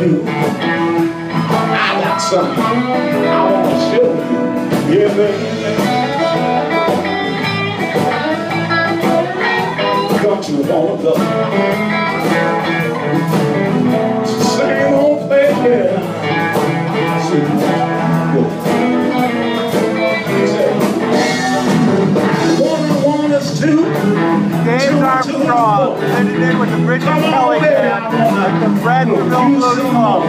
avenue. I got something I want to show you. Yeah, baby. Don't you want to go? Armstrong, sitting in with the Bridget Kelly like the Bradfordville Blues Club.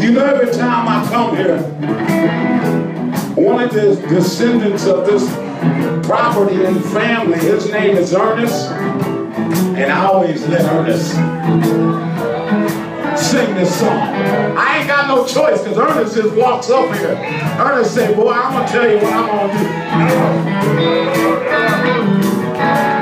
You know, every time I come here, one of the descendants of this property and family, his name is Ernest, and I always let Ernest sing this song. I ain't got no choice because Ernest just walks up here. Ernest say, boy, I'm going to tell you what I'm going to do.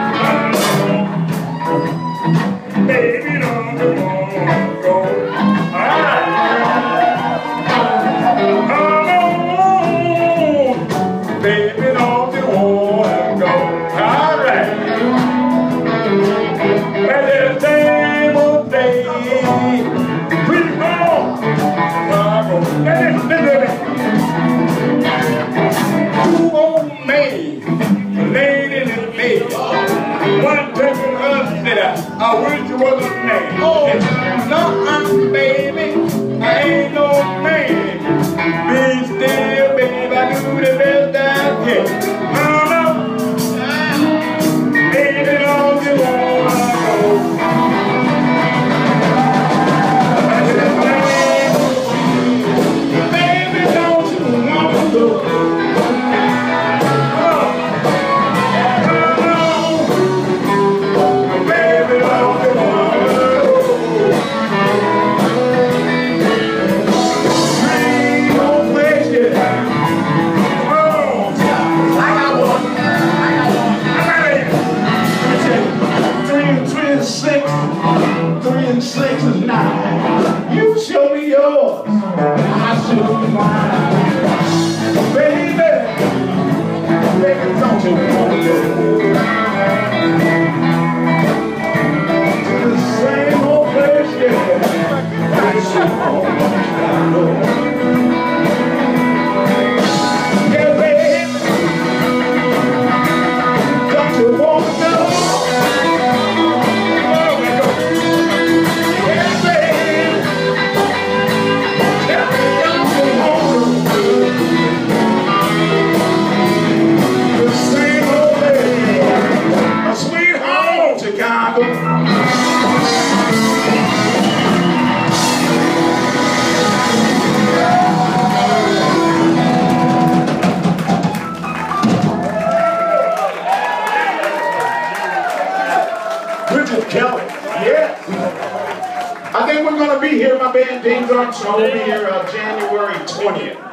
On, baby, don't you wanna go? All right. At the table, baby, we go. Listen, listen, listen. Two old maids, lady and maid. One taking. I wish you was a man. Oh, no, I'm I you mine. Baby, you to the same old place, yeah? I should to be here. My band James Armstrong will be here uh, January 20th.